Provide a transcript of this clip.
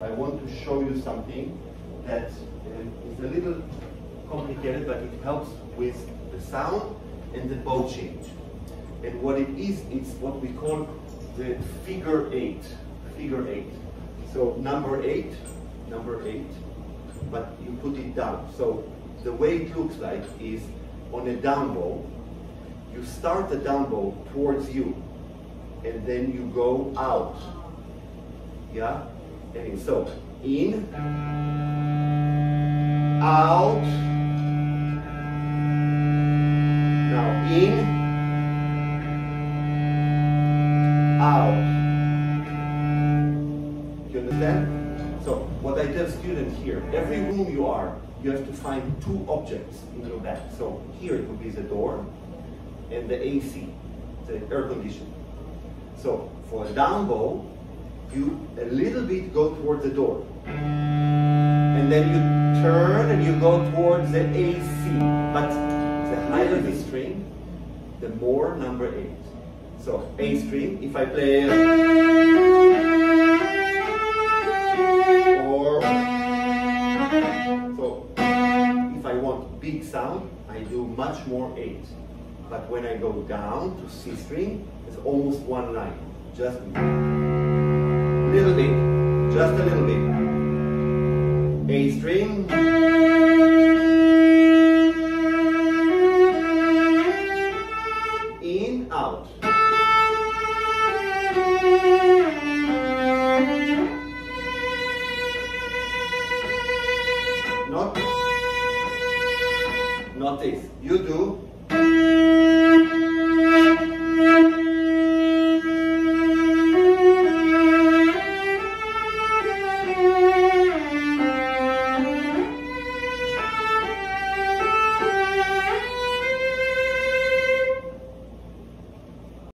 I want to show you something that uh, is a little complicated, but it helps with the sound and the bow change. And what it is, it's what we call the figure eight. Figure eight. So number eight, number eight, but you put it down. So the way it looks like is on a down bow, you start the down bow towards you, and then you go out. Yeah? So in, out, now in, out. You understand? So what I tell students here, every room you are, you have to find two objects in your bag. So here it would be the door and the AC, the air conditioning. So for a down bow, you a little bit go towards the door. And then you turn and you go towards the AC. But the higher the string, the more number eight. So A string, if I play or so if I want big sound, I do much more eight. But when I go down to C string, it's almost one line. Just little bit, just a little bit. A string. In, out. Not, not this. You do